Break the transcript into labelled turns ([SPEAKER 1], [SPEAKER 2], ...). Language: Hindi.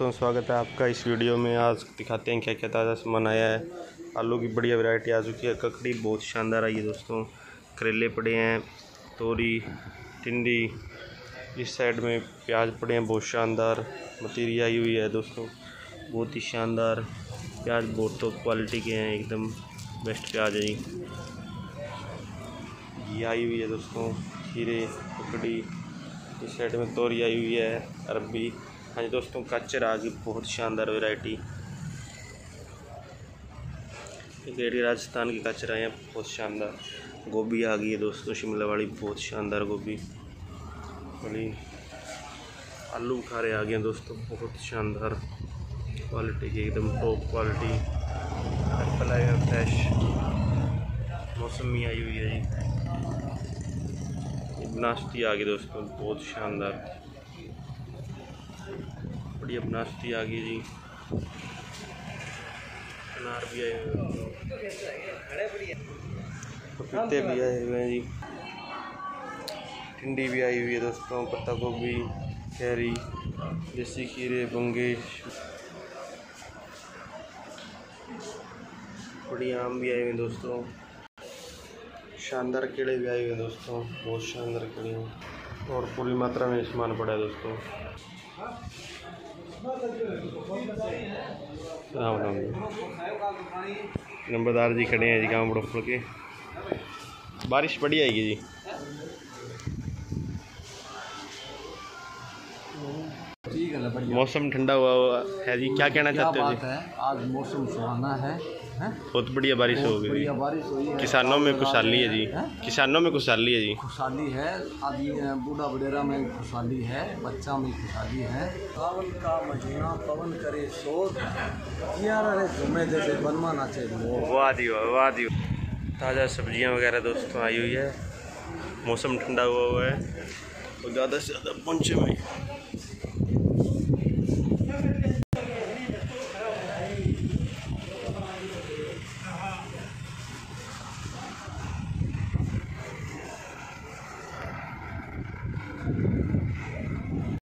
[SPEAKER 1] दोस्तों, स्वागत है आपका इस वीडियो में। आज दिखाते हैं क्या क्या ताज़ा सामान आया है। आलू की बढ़िया वैरायटी आ चुकी है। ककड़ी बहुत शानदार आई है दोस्तों। करेले पड़े हैं, तोरी, टिंडी। इस साइड में प्याज पड़े हैं, बहुत शानदार मतीरी आई हुई है दोस्तों। बहुत ही शानदार प्याज, बहुत तो क्वालिटी के हैं। एकदम बेस्ट प्याज है घी आई हुई है दोस्तों, खीरे, ककड़ी। इस साइड में तोरी आई हुई है, अरबी। हाँ जी दोस्तों कच्चर आ गई बहुत शानदार वैरायटी गेड़ी राजस्थान की आए हैं, बहुत शानदार। गोभी आ गई है दोस्तों, शिमला वाली, बहुत शानदार गोभी। बड़ी आलू बुखारे आ गए हैं दोस्तों, बहुत शानदार। क्वालिटी की एकदम टॉप क्वालिटी एप्पल आए फ्रेश मौसमी आई हुई है जी। नाश्ती आ गई दोस्तों, बहुत शानदार। बढ़िया बनास्ती आ गई जी। अनार भी आए हुए पपीते भी आए हुए हैं जी। टिंडी भी आई हुई है दोस्तों, पत्ता गोभी, कैरी, देसी खीरे बंगेश बड़ी आम भी आए हुए हैं दोस्तों। शानदार केले भी आए हुए हैं दोस्तों, बहुत शानदार केले और पूरी मात्रा में सामान पड़ा है दोस्तों। राम राम नंबरदार जी खड़े हैं जी गाँव बड़ोपुर के। बारिश बड़ी आएगी जी।
[SPEAKER 2] बढ़िया।
[SPEAKER 1] मौसम ठंडा हुआ हुआ है जी। क्या कहना चाहते हो जी?
[SPEAKER 2] आज मौसम सुहाना है?
[SPEAKER 1] बहुत बढ़िया बारिश हो गई। किसानों में खुशहाली है जी। किसानों में खुशहाली है जी।
[SPEAKER 2] खुशहाली है आदमी बूढ़ा बडेरा में खुशहाली है बच्चा में खुशहाली है। सावन का महीना पवन करे शोर। जैसे बनवा नाचे मोर
[SPEAKER 1] वाह दी वाह वाह दी ताज़ा सब्ज़ियाँ वगैरह दोस्तों आई हुई है। मौसम ठंडा हुआ हुआ है। और ज़्यादा से ज़्यादा पहुँचे में